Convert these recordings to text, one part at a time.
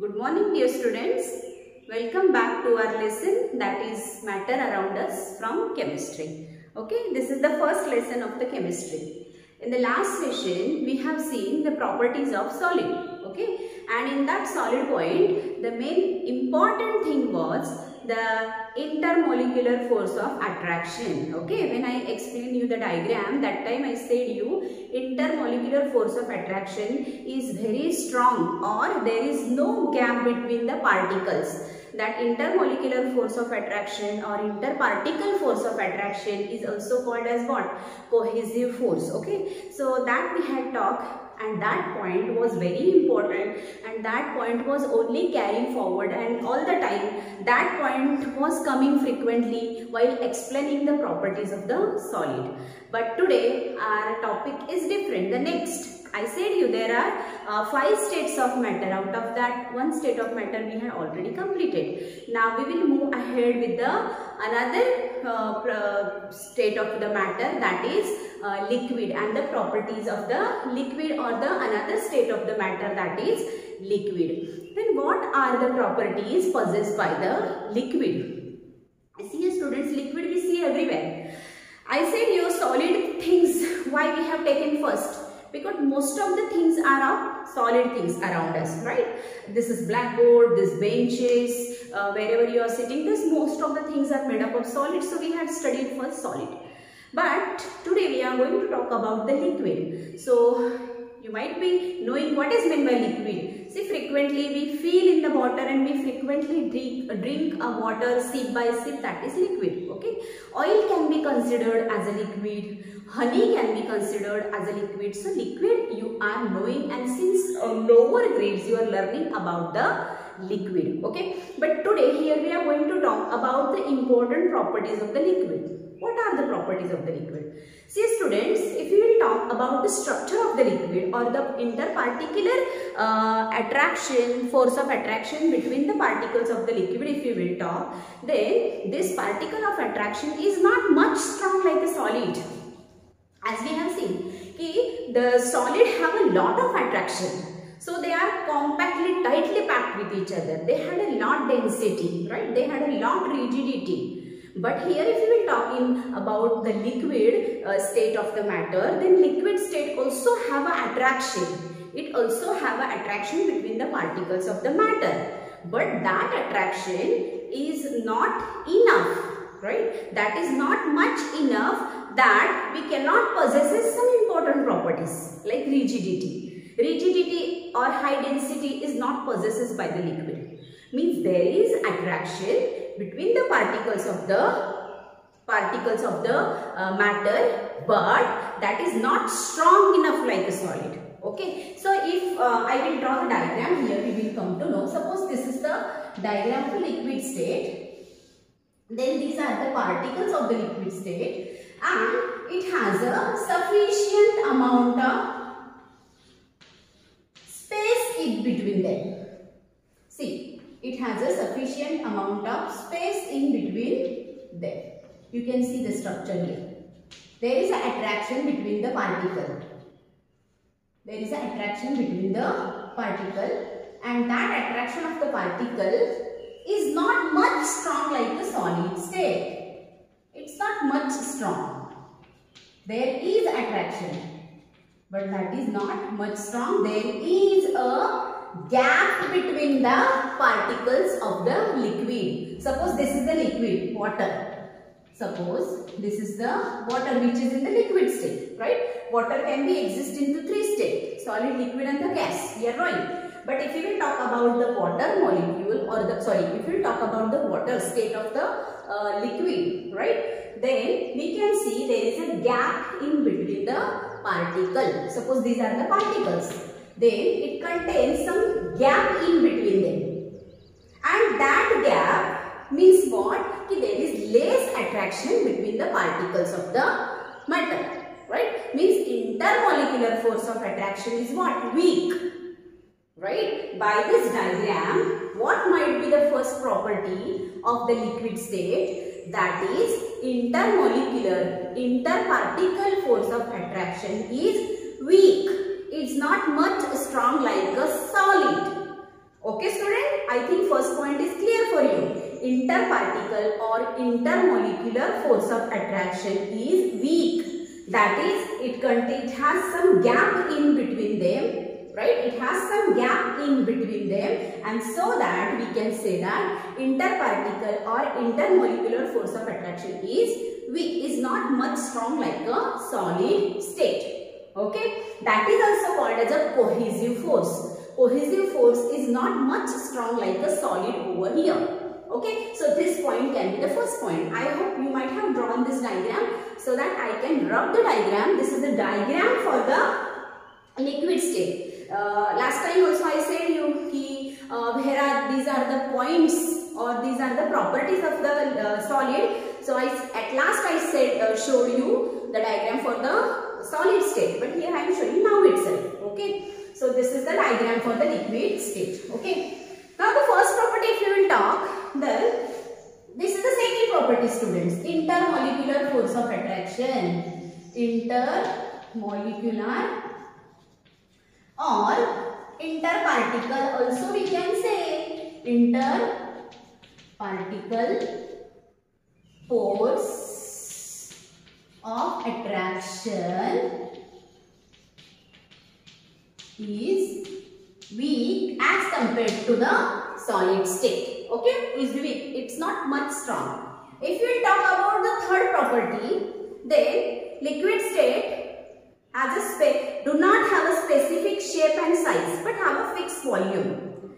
Good morning dear students. Welcome back to our lesson that is matter around us from chemistry. Okay, this is the first lesson of the chemistry. In the last session, we have seen the properties of solid. Okay, and in that solid point, the main important thing was the intermolecular force of attraction. Okay, when I explained you the diagram, that time I said you intermolecular force of attraction is very strong or there is no gap between the particles. That intermolecular force of attraction or interparticle force of attraction is also called as what? Cohesive force. Okay so that we had talked and that point was very important and that point was only carrying forward and all the time that point was coming frequently while explaining the properties of the solid but today our topic is different the next I said you there are uh, five states of matter. Out of that, one state of matter we had already completed. Now we will move ahead with the another uh, state of the matter that is uh, liquid and the properties of the liquid or the another state of the matter that is liquid. Then what are the properties possessed by the liquid? See students liquid we see everywhere. I said you solid things why we have taken first because most of the things are of solid things around us right this is blackboard this benches uh, wherever you are sitting this most of the things are made up of solid. So we had studied first solid. But today we are going to talk about the liquid. So you might be knowing what is meant by liquid. See, frequently we feel in the water and we frequently drink, drink a water sip by sip that is liquid. Okay. Oil can be considered as a liquid. Honey can be considered as a liquid. So, liquid you are knowing and since uh, lower grades you are learning about the liquid. Okay. But today here we are going to talk about the important properties of the liquid. What are the properties of the liquid? See students, if we will talk about the structure of the liquid or the interparticular uh, attraction, force of attraction between the particles of the liquid if we will talk, then this particle of attraction is not much strong like a solid. As we have seen, the solid have a lot of attraction. So they are compactly, tightly packed with each other. They had a lot density, right? They had a lot rigidity. But here if we will talking about the liquid uh, state of the matter, then liquid state also have a attraction. It also have a attraction between the particles of the matter. But that attraction is not enough, right? That is not much enough that we cannot possess some important properties like rigidity. Rigidity or high density is not possessed by the liquid. Means there is attraction between the particles of the particles of the uh, matter but that is not strong enough like a solid. Okay? So if uh, i will draw the diagram here we will come to know. Suppose this is the diagram of liquid state. Then these are the particles of the liquid state. And it has a sufficient amount of space in between them. See it has a sufficient amount of space in between them. You can see the structure here. There is an attraction between the particle. There is an attraction between the particle and that attraction of the particle is not much strong like the solid state. It's not much strong. There is attraction but that is not much strong. There is a gap between the particles of the liquid. Suppose this is the liquid, water. Suppose this is the water which is in the liquid state, right? Water can be exist into three states, solid, liquid and the gas. We are right. But if you will talk about the water molecule or the, sorry, if you talk about the water state of the uh, liquid, right? Then we can see there is a gap in between the particle. Suppose these are the particles then it contains some gap in between them. And that gap means what? Ki there is less attraction between the particles of the matter. Right? Means intermolecular force of attraction is what? Weak. Right? By this diagram, what might be the first property of the liquid state? That is intermolecular, interparticle force of attraction is weak it's not much strong like a solid. Okay student, I think first point is clear for you. Interparticle or intermolecular force of attraction is weak. That is, it, it has some gap in between them right it has some gap in between them and so that we can say that interparticle or intermolecular force of attraction is weak is not much strong like a solid state okay? That is also called as a cohesive force. Cohesive force is not much strong like a solid over here. Okay? So this point can be the first point. I hope you might have drawn this diagram so that i can rub the diagram. This is the diagram for the liquid state. Uh, last time also I said you ki, uh, are these are the points or these are the properties of the uh, solid. So I at last I said uh, show you the diagram for the solid state, but here I am showing now itself. Okay. So this is the diagram for the liquid state. Okay. Now the first property if you will talk, then this is the second property students. Intermolecular force of attraction. Intermolecular or interparticle also we can say interparticle force of attraction is weak as compared to the solid state okay is weak it's not much strong if we talk about the third property then liquid state as a spec do not have a specific shape and size but have a fixed volume.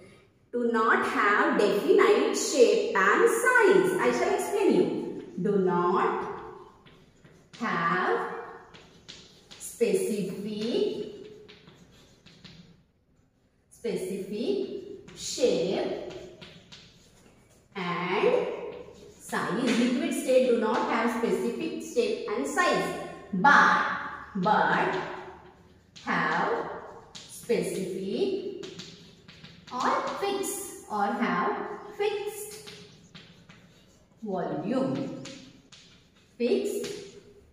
Do not have definite shape and size. I shall explain you. Do not have specific specific shape and size. Liquid state do not have specific shape and size but but have specific or fixed or have fixed volume. Fixed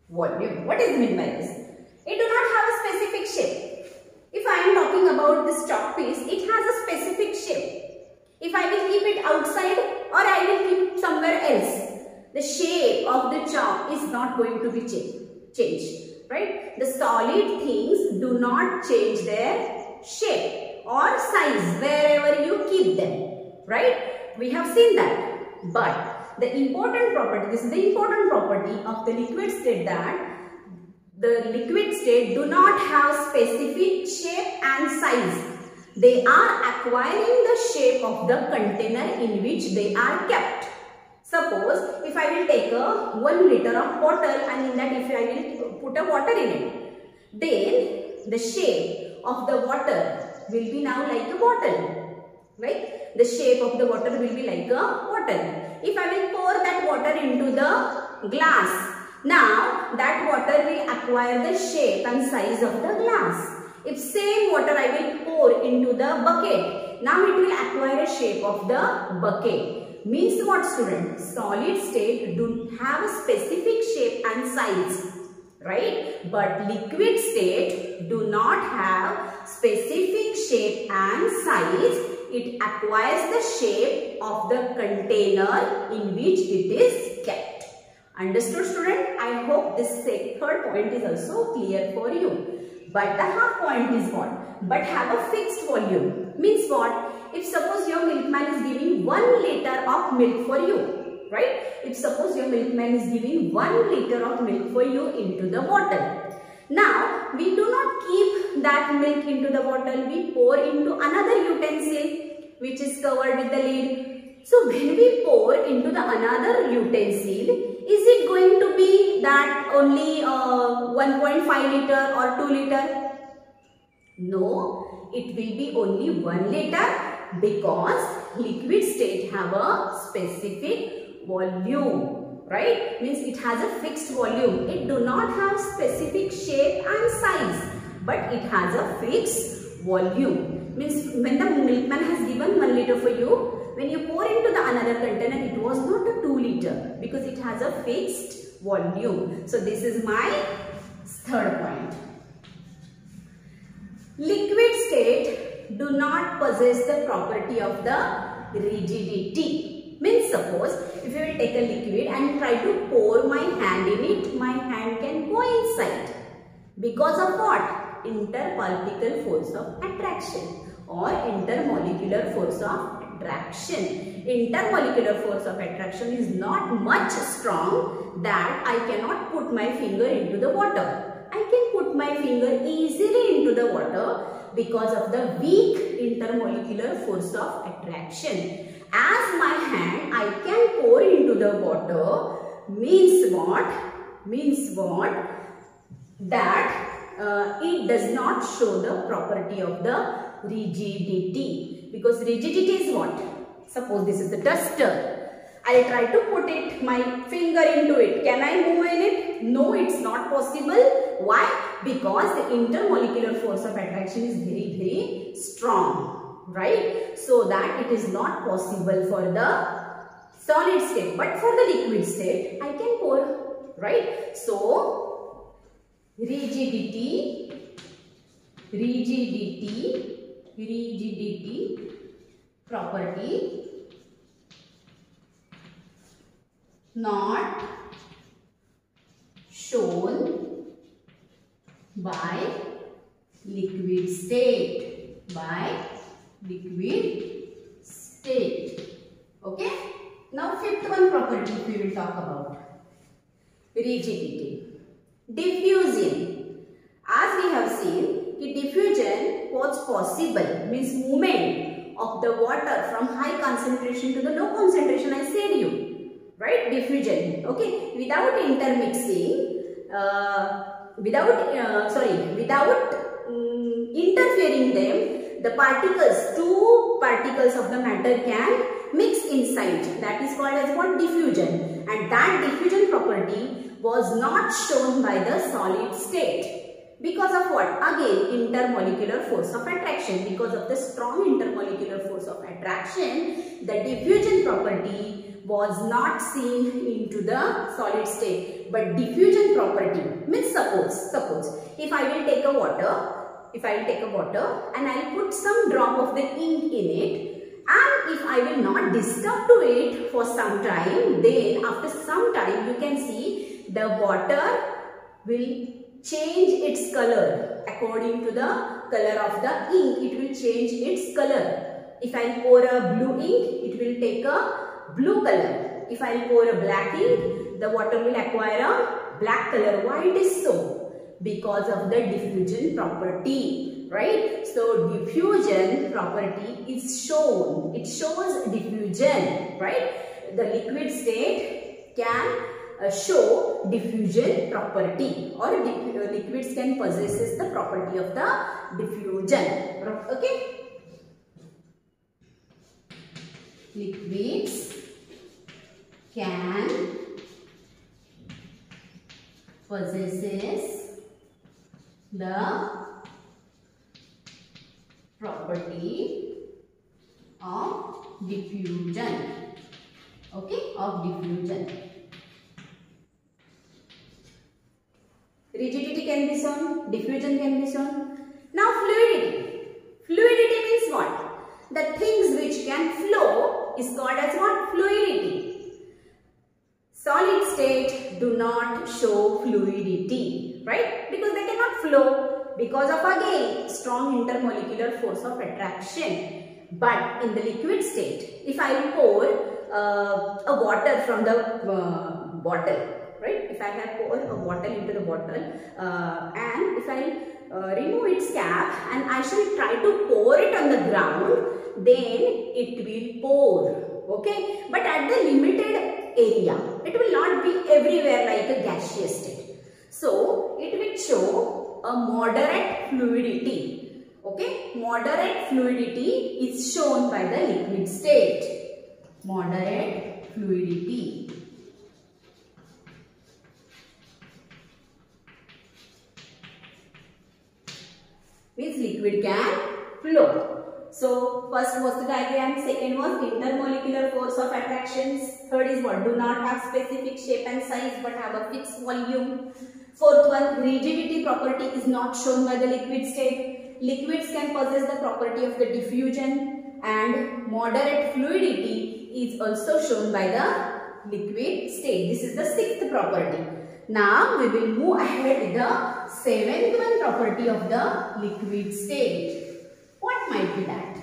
volume. What is by this? It do not have a specific shape. If I am talking about this chalk piece, it has a specific shape. If I will keep it outside or I will keep somewhere else, the shape of the chalk is not going to be changed right? The solid things do not change their shape or size wherever you keep them, right? We have seen that. But the important property, this is the important property of the liquid state that the liquid state do not have specific shape and size. They are acquiring the shape of the container in which they are kept. Suppose if I will take a 1 liter of bottle and in that if I will put a water in it, then the shape of the water will be now like a bottle. Right? The shape of the water will be like a bottle. If I will pour that water into the glass, now that water will acquire the shape and size of the glass. If same water I will pour into the bucket, now it will acquire a shape of the bucket. Means what student? Solid state do have a specific shape and size. Right? But liquid state do not have specific shape and size. It acquires the shape of the container in which it is kept. Understood student? I hope this third point is also clear for you. But the half point is what? But have a fixed volume. Means what? if suppose your milkman is giving 1 liter of milk for you, right? If suppose your milkman is giving 1 liter of milk for you into the bottle. Now, we do not keep that milk into the bottle. We pour into another utensil which is covered with the lid. So, when we pour into the another utensil, is it going to be that only uh, 1.5 liter or 2 liter? No, it will be only 1 liter because liquid state have a specific volume right? Means it has a fixed volume. It do not have specific shape and size but it has a fixed volume. Means when the milkman has given 1 liter for you when you pour into the another container it was not a 2 liter because it has a fixed volume. So this is my third point. Liquid state do do not possess the property of the rigidity. Means suppose if you will take a liquid and try to pour my hand in it, my hand can go inside. Because of what? Interparticle force of attraction or intermolecular force of attraction. Intermolecular force of attraction is not much strong that I cannot put my finger into the water. I can put my finger easily into the water because of the weak intermolecular force of attraction. As my hand I can pour into the water means what? Means what? That uh, it does not show the property of the rigidity because rigidity is what? Suppose this is the duster. I'll try to put it, my finger into it. Can I move in it? No, it's not possible. Why? Because the intermolecular force of attraction is very, very strong. Right? So that it is not possible for the solid state. But for the liquid state, I can pour. Right? So, rigidity, rigidity rigidity property not shown by liquid state by liquid state okay now fifth one property we will talk about rigidity diffusion as we have seen the diffusion was possible means movement of the water from high concentration to the low concentration I said you right diffusion okay without intermixing uh, without uh, sorry without um, interfering them the particles two particles of the matter can mix inside that is called as what diffusion and that diffusion property was not shown by the solid state because of what? Again, intermolecular force of attraction. Because of the strong intermolecular force of attraction, the diffusion property was not seen into the solid state. But diffusion property means suppose, suppose, if I will take a water, if I will take a water and I will put some drop of the ink in it. And if I will not disturb to it for some time, then after some time you can see the water will change its color. According to the color of the ink it will change its color. If i pour a blue ink it will take a blue color. If i pour a black ink the water will acquire a black color. Why it is so because of the diffusion property right? So diffusion property is shown. It shows diffusion right? The liquid state can uh, show diffusion property or uh, liquids can possesses the property of the diffusion okay? Liquids can possesses the property of diffusion okay of diffusion Rigidity can be shown, diffusion can be shown. Now fluidity means what? The things which can flow is called as what? Fluidity. Solid state do not show fluidity, right? Because they cannot flow because of again strong intermolecular force of attraction. But in the liquid state, if I pour uh, a water from the uh, bottle right? If I have poured a bottle into the bottle uh, and if I uh, remove its cap and I shall try to pour it on the ground, then it will pour, okay? But at the limited area, it will not be everywhere like a gaseous state. So, it will show a moderate fluidity, okay? Moderate fluidity is shown by the liquid state. Moderate fluidity. means liquid can flow. So first was the diagram, second was intermolecular force of attractions, third is what do not have specific shape and size but have a fixed volume. Fourth one rigidity property is not shown by the liquid state. liquids can possess the property of the diffusion and moderate fluidity is also shown by the liquid state. This is the sixth property. Now we will move ahead with the seventh one property of the liquid state. What might be that?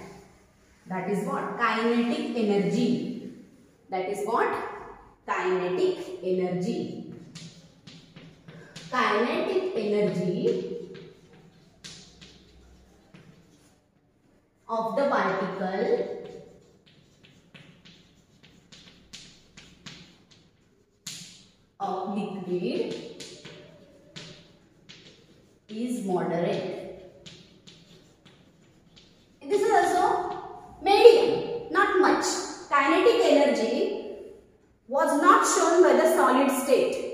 That is what? Kinetic energy. That is what? Kinetic energy. Kinetic energy of the particle of liquid is moderate. This is also medium, not much. Kinetic energy was not shown by the solid state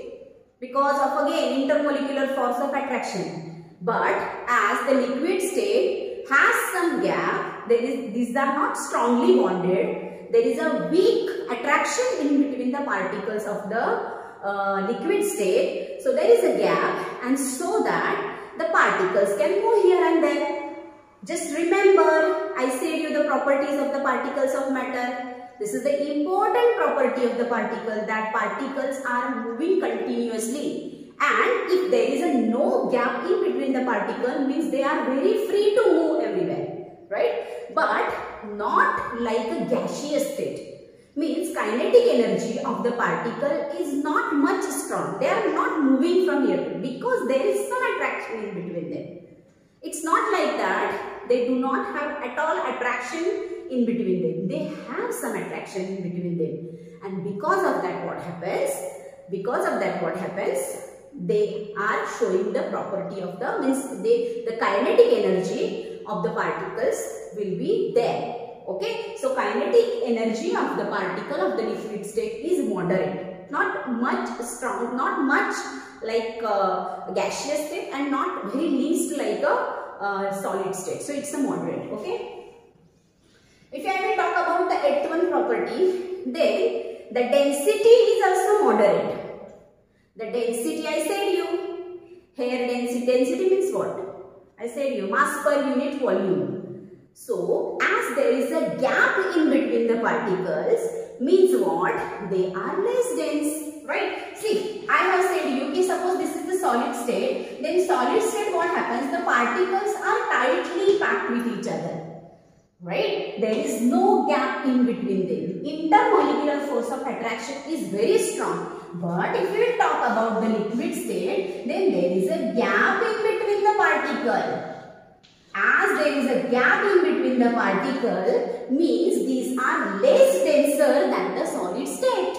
because of again intermolecular But as the liquid state has some gap, there is, these are not strongly bonded, there is a weak attraction in between the particles of the uh, liquid state. So there is a gap and so that the particles can move here and there. Just remember I said you the properties of the particles of matter. This is the important property of the particle that particles are moving continuously and if there is a no gap in between the particle means they are very free to move everywhere right but not like a gaseous state means kinetic energy of the particle is not much strong. They are not moving from here because there is some attraction in between them. It's not like that they do not have at all attraction in between them. They have some attraction in between them. And because of that what happens? Because of that what happens? They are showing the property of the means they, the kinetic energy of the particles will be there Okay, so kinetic energy of the particle of the liquid state is moderate, not much strong, not much like uh, gaseous state and not very least like a uh, solid state. So it's a moderate. Okay. If I will talk about the eighth one property, then the density is also moderate. The density I said you, here density, density means what? I said you, mass per unit volume. So, as there is a gap in between the particles, means what? They are less dense, right? See, I have said you, okay, suppose this is the solid state, then solid state what happens? The particles are tightly packed with each other. Right? There is no gap in between them. Intermolecular force of attraction is very strong. But if we talk about the liquid state, then there is a gap in between the particle as there is a gap in between the particle means these are less denser than the solid state.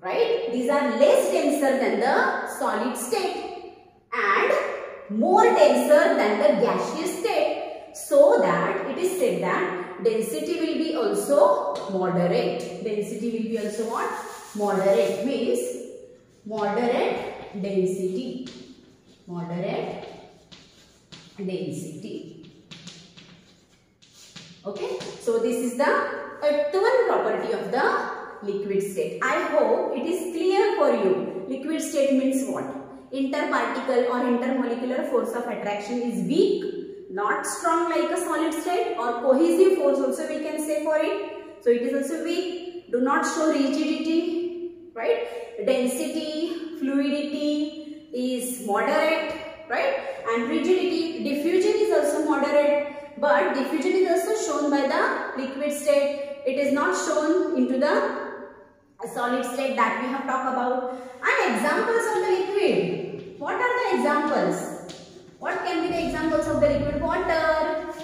Right? These are less denser than the solid state and more denser than the gaseous state. So that it is said that density will be also moderate. Density will be also what? Moderate means moderate density. Moderate density. Okay, so this is the one property of the liquid state. I hope it is clear for you. Liquid state means what? Interparticle or intermolecular force of attraction is weak, not strong like a solid state or cohesive force also we can say for it. So it is also weak, do not show rigidity, right? Density, fluidity is moderate, right? And rigidity, diffusion is also moderate, but diffusion is also shown by the liquid state. It is not shown into the solid state that we have talked about. And examples of the liquid. What are the examples? What can be the examples of the liquid? Water.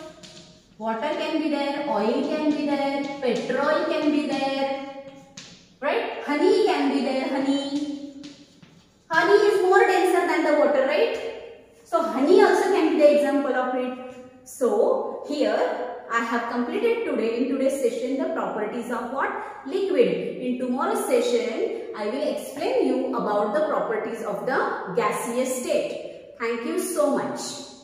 Water can be there, oil can be there, petrol can be there? Honey can be there, honey. Honey is more denser than the water, right? So honey also can be the example of it. So here I have completed today in today's session the properties of what? Liquid. In tomorrow's session I will explain you about the properties of the gaseous state. Thank you so much.